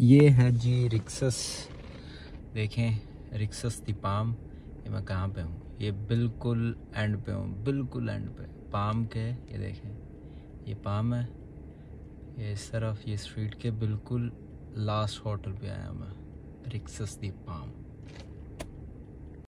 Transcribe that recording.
ये है जी रिक्सस। देखें, रिक्सस दी पाम। ये मैं कहाँ पे हूँ? ये बिल्कुल एंड पे हूँ, बिल्कुल एंड पे। पाम के, ये देखें, ये पाम है। ये इस तरफ़, ये स्ट्रीट के बिल्कुल लास्ट होटल पे आया मैं। Rixos the Palm.